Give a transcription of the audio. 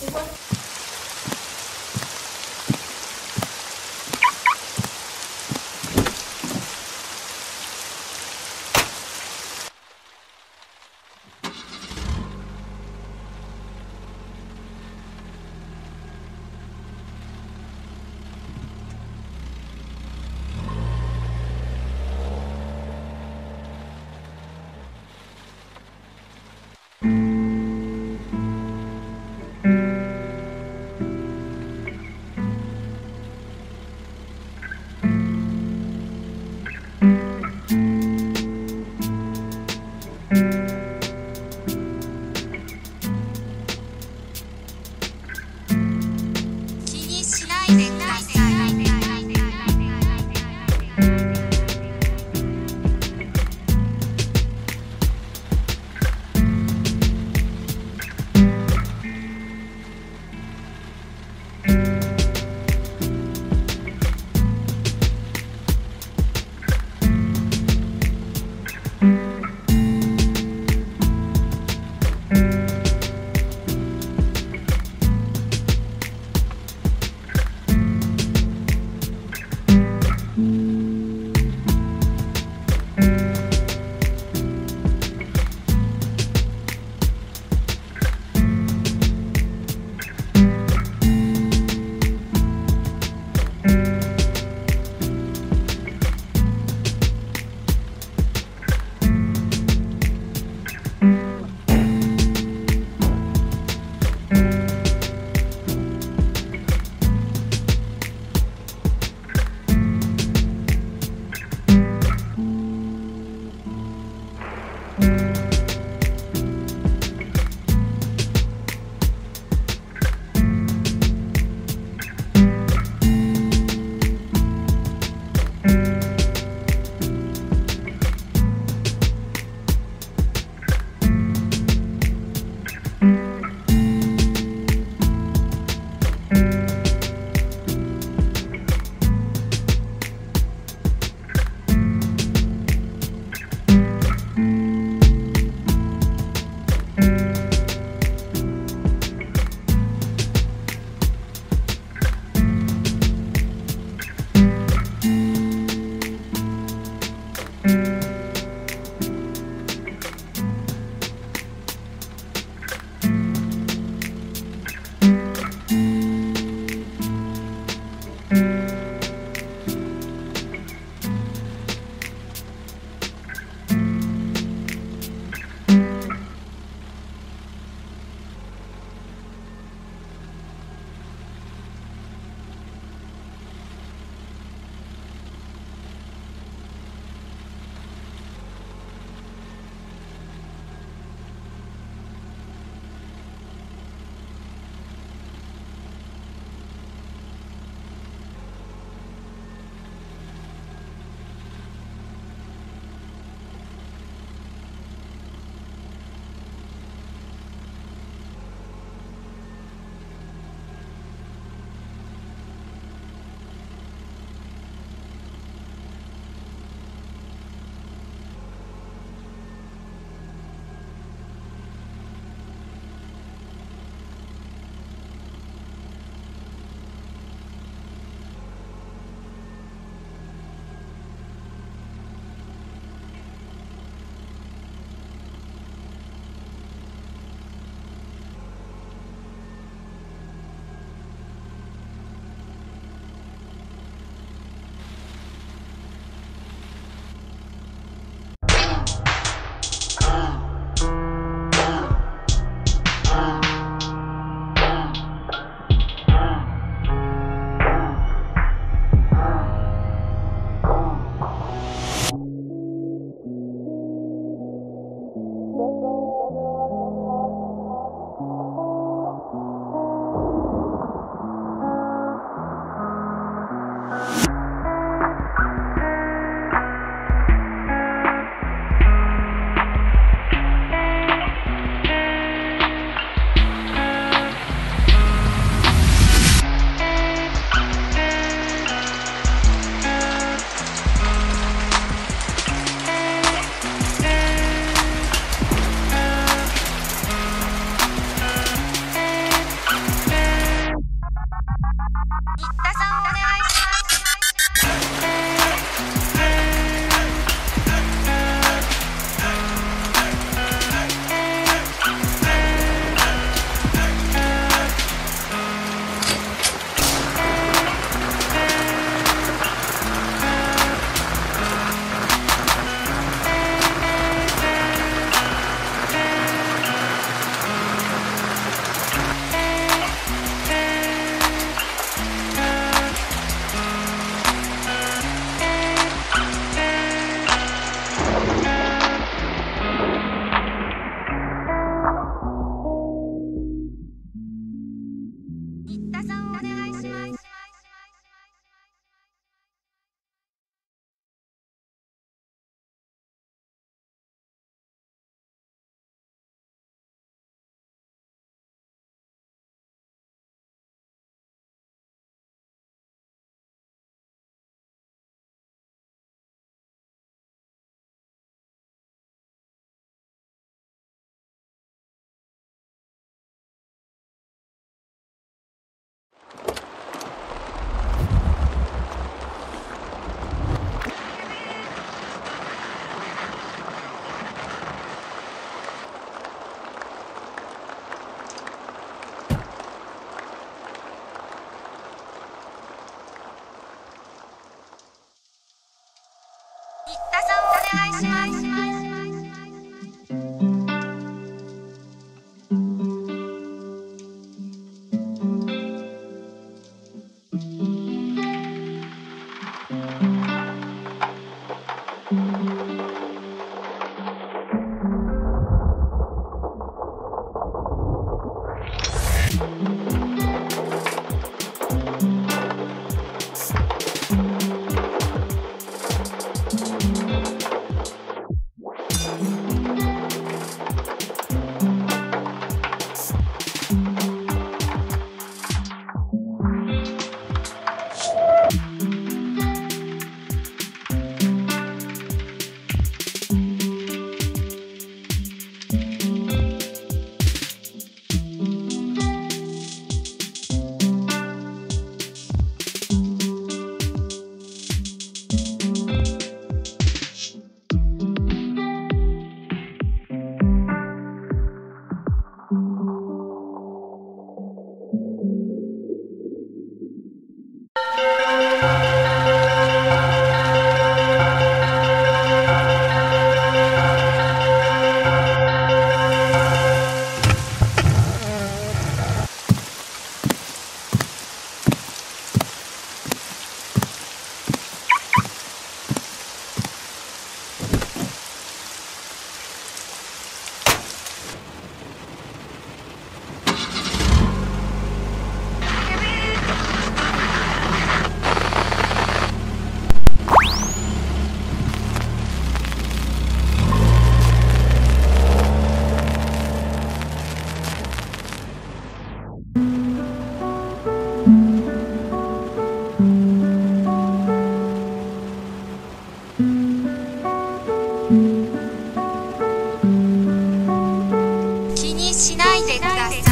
你关。しないでください。